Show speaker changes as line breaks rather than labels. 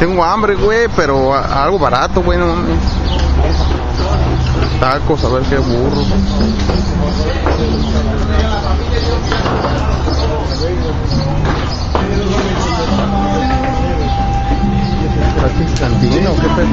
Tengo hambre, güey, pero a, algo barato, güey, no mames. Tacos, a ver qué burro. ¿Aquí es cantina o qué pedo?